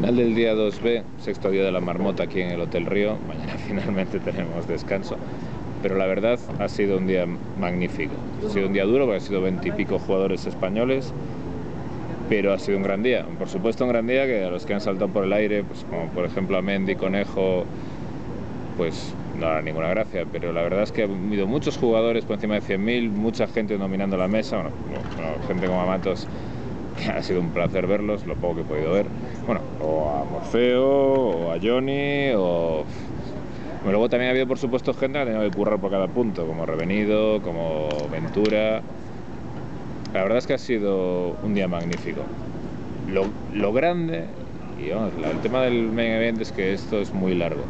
Final del día 2B, sexto día de la marmota aquí en el Hotel Río. Mañana finalmente tenemos descanso. Pero la verdad ha sido un día magnífico. Ha sido un día duro porque ha sido veintipico jugadores españoles. Pero ha sido un gran día. Por supuesto un gran día que a los que han saltado por el aire, pues como por ejemplo a Mendy, Conejo, pues no hará ninguna gracia, pero la verdad es que ha habido muchos jugadores por encima de 100.000, mucha gente dominando la mesa, bueno, gente como Amatos, ha sido un placer verlos, lo poco que he podido ver, bueno, o a Morfeo, o a Johnny, o... luego también ha habido, por supuesto, gente que ha tenido que currar por cada punto, como Revenido, como Ventura. La verdad es que ha sido un día magnífico. Lo, lo grande, y vamos, el tema del main event es que esto es muy largo.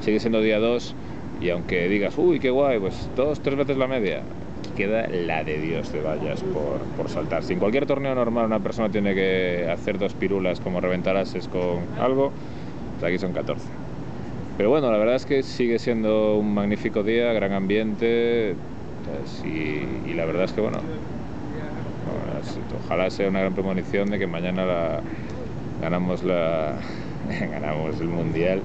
Sigue siendo día 2 y aunque digas, uy, qué guay, pues dos, tres veces la media, queda la de Dios de vallas por, por saltar. Si en cualquier torneo normal una persona tiene que hacer dos pirulas como reventar ases con algo, pues aquí son 14. Pero bueno, la verdad es que sigue siendo un magnífico día, gran ambiente pues, y, y, la verdad es que bueno, ojalá sea una gran premonición de que mañana la, ganamos, la, ganamos el mundial.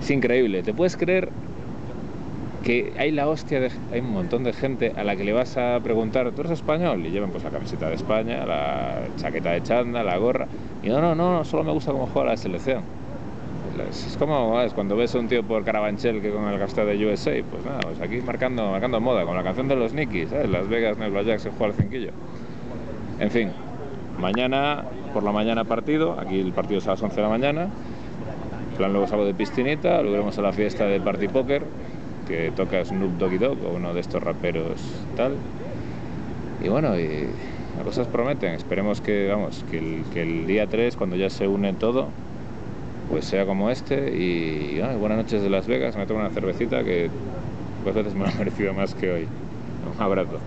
Es increíble, ¿te puedes creer que hay la hostia, de, hay un montón de gente a la que le vas a preguntar, ¿tú eres español? Y llevan pues la camiseta de España, la chaqueta de chanda, la gorra. Y no, no, no, solo me gusta cómo juega la selección. Es como es cuando ves a un tío por Carabanchel que con el gasto de USA, pues nada, pues aquí marcando, marcando moda, con la canción de los Nikis, ¿sabes? Las Vegas, Nueva Jack se juega al cinquillo. En fin, mañana, por la mañana partido, aquí el partido es a las 11 de la mañana, plan luego salgo de piscinita, luego iremos a la fiesta de Party Poker, que toca Snoop Doggy Dogg o uno de estos raperos tal. Y bueno, y las cosas prometen. Esperemos que, vamos, que el, día 3, cuando ya se une todo, pues sea como este. Y, bueno, buenas noches de Las Vegas. Me tomo una cervecita que dos veces me ha merecido más que hoy. Un abrazo.